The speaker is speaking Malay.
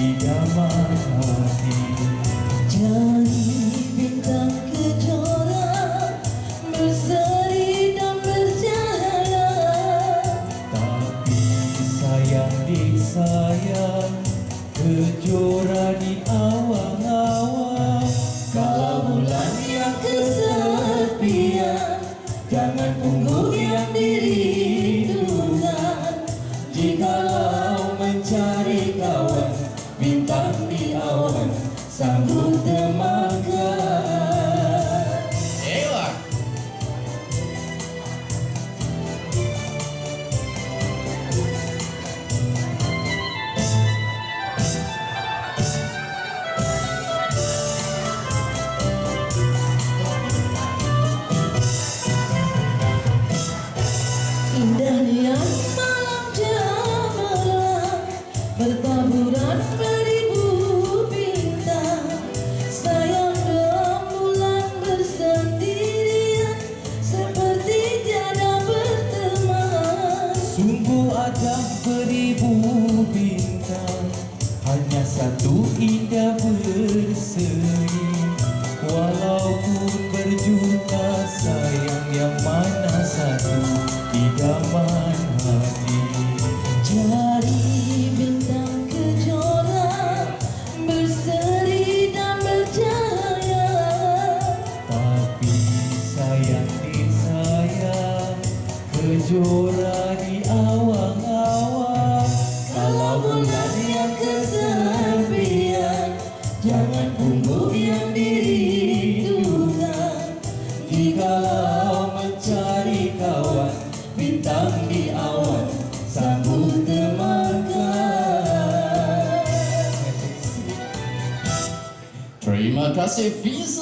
Idaman hati. Jadi bintang kejora Berseri dan bercahaya Tapi sayang di sayang Kejora di awang-awang awan Sanggup temakan Ada beribu bintang Hanya satu indah berseri. Walaupun berjuta sayang yang mana satu Idaman hati. Jari bintang kejora Berseri dan bercahaya Tapi sayang di sayang Kejora di awang-awang Bintang awan Sambut temakan Terima kasih Fiza.